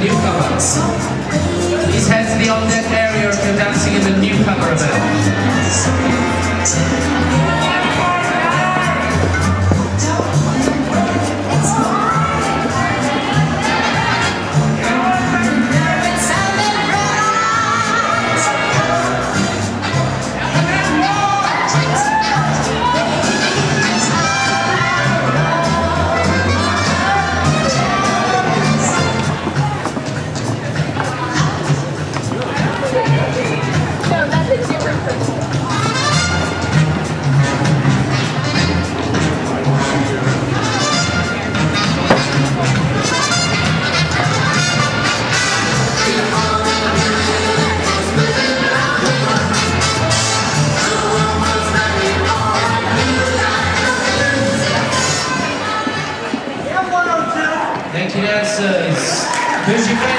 Nil Tavares. Thank you dancers. Who's your favorite?